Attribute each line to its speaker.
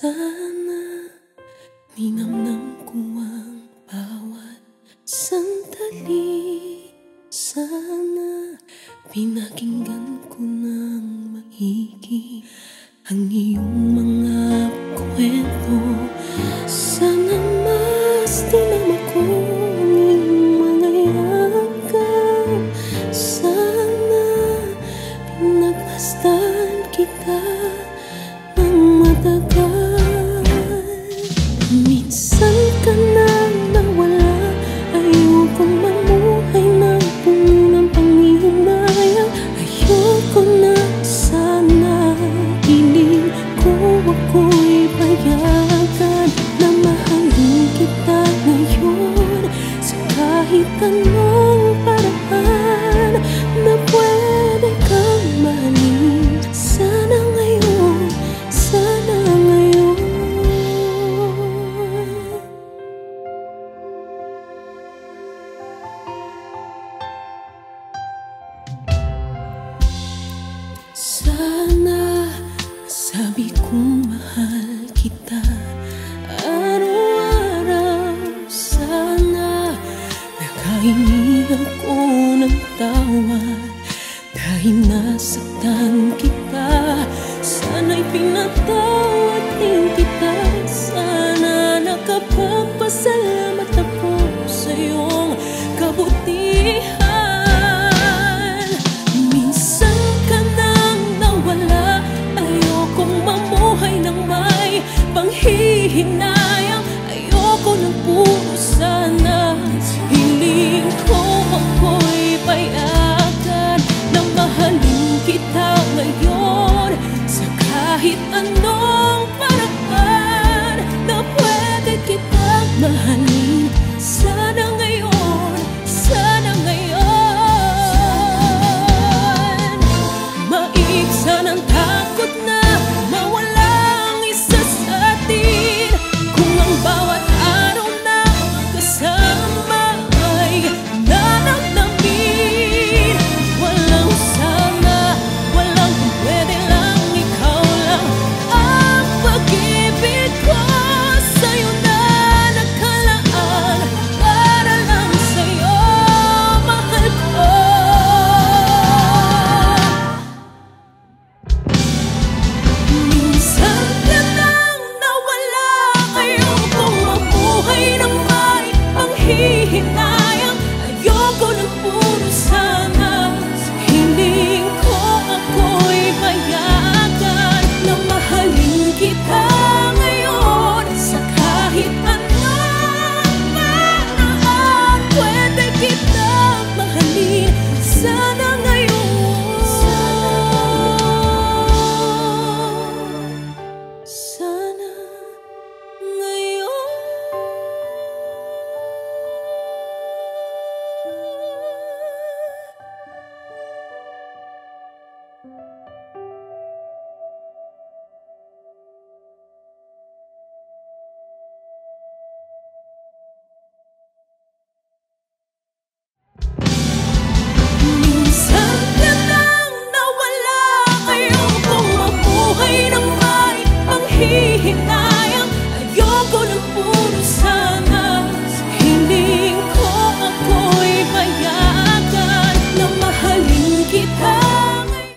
Speaker 1: Sana ninamnam ko ang bawat sandali. Sana pinakinggan ko ng maigi ang iyong mga Sabi kita. Araw-araw sana Nakainig ako ng tawa. Dahil kita Sana'y pinatawad din kita. Sana nakapagpasalamat tao ngayon Sa kahit anong paraan Na pwede kitang mahal